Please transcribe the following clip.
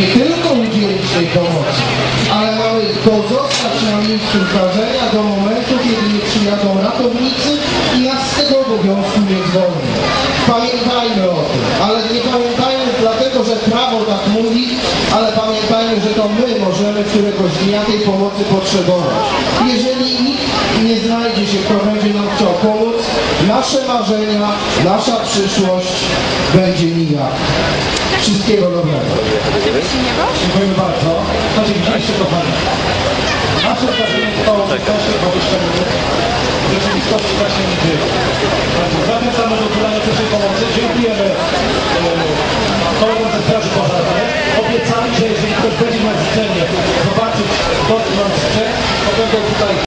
nie tylko udzielić tej pomocy, ale mamy pozostać na miejscu zdarzenia do momentu, kiedy nie przyjadą ratownicy i nas z tego obowiązku nie zwolnią. Pamiętajmy o tym, ale nie pamiętajmy dlatego, że prawo tak mówi, ale pamiętajmy, że to my możemy któregoś dnia tej pomocy potrzebować. Jeżeli nikt nie znajdzie się, kto będzie nam chciał pomóc, nasze marzenia, nasza przyszłość będzie nijak. Wszystkiego dobrego. Dziękujemy bardzo. Znaczy, widzieliście kochani. Nasze zdarzenie trwało 15 20 minut. W rzeczywistości się nie dzieje. Zachęcamy do udzielania pierwszej pomocy. Dziękujemy e, kolegom ze Straży Pożarnej. Obiecali, że jeżeli ktoś będzie miał życzenie zobaczyć, dotknąć sprzęt, to będą tutaj